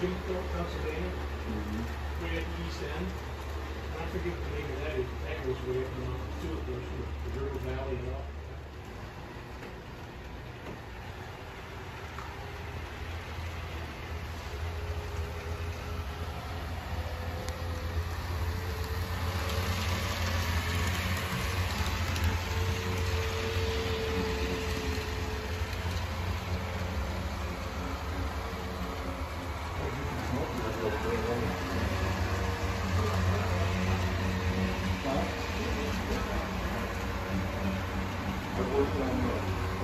Jim Thorpe, Pennsylvania, way at the east end. I forget the name of that, goes way the Valley and. I worked on the,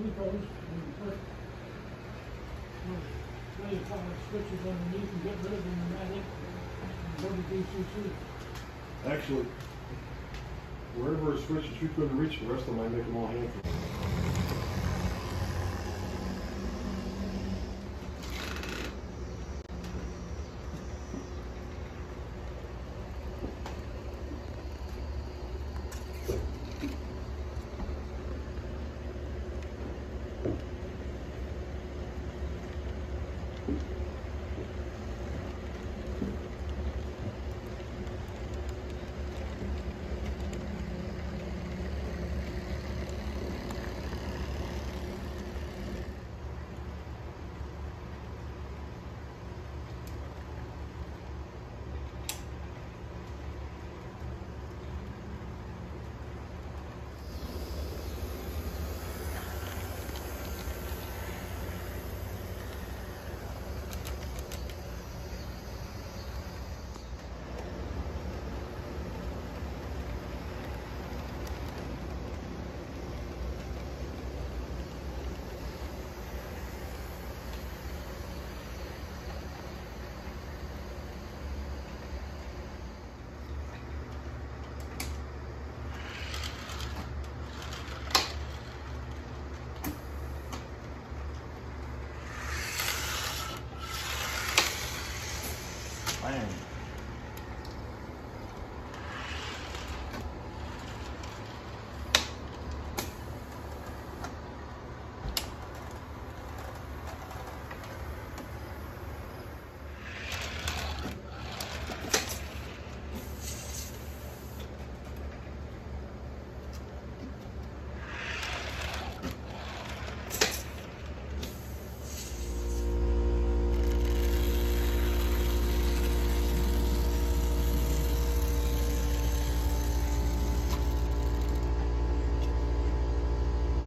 Who goes when you put, when you find switches underneath and get rid of the pneumatic, and go to DCC. Actually, wherever it switches, you couldn't reach, the rest of them, I make them all hand. time.